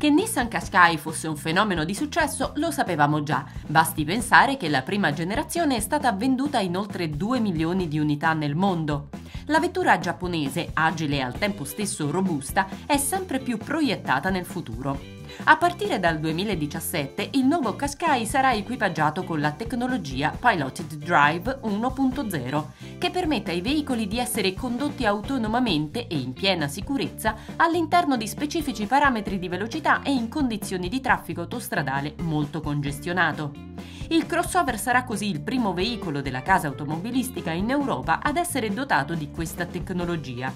Che Nissan Qashqai fosse un fenomeno di successo lo sapevamo già, basti pensare che la prima generazione è stata venduta in oltre 2 milioni di unità nel mondo. La vettura giapponese, agile e al tempo stesso robusta, è sempre più proiettata nel futuro. A partire dal 2017 il nuovo Qashqai sarà equipaggiato con la tecnologia Piloted Drive 1.0, che permette ai veicoli di essere condotti autonomamente e in piena sicurezza all'interno di specifici parametri di velocità e in condizioni di traffico autostradale molto congestionato. Il crossover sarà così il primo veicolo della casa automobilistica in Europa ad essere dotato di questa tecnologia.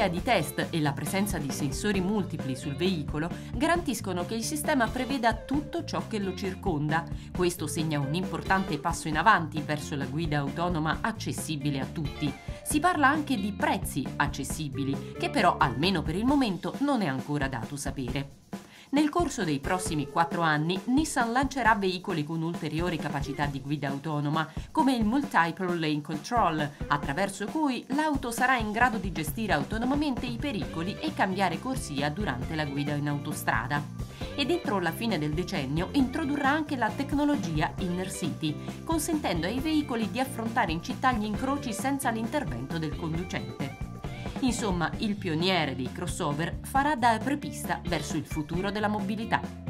Migliaia di test e la presenza di sensori multipli sul veicolo garantiscono che il sistema preveda tutto ciò che lo circonda. Questo segna un importante passo in avanti verso la guida autonoma accessibile a tutti. Si parla anche di prezzi accessibili, che però almeno per il momento non è ancora dato sapere. Nel corso dei prossimi quattro anni Nissan lancerà veicoli con ulteriori capacità di guida autonoma, come il Multiple Lane Control, attraverso cui l'auto sarà in grado di gestire autonomamente i pericoli e cambiare corsia durante la guida in autostrada. E dentro la fine del decennio introdurrà anche la tecnologia Inner City, consentendo ai veicoli di affrontare in città gli incroci senza l'intervento del conducente. Insomma, il pioniere dei crossover farà da apripista verso il futuro della mobilità.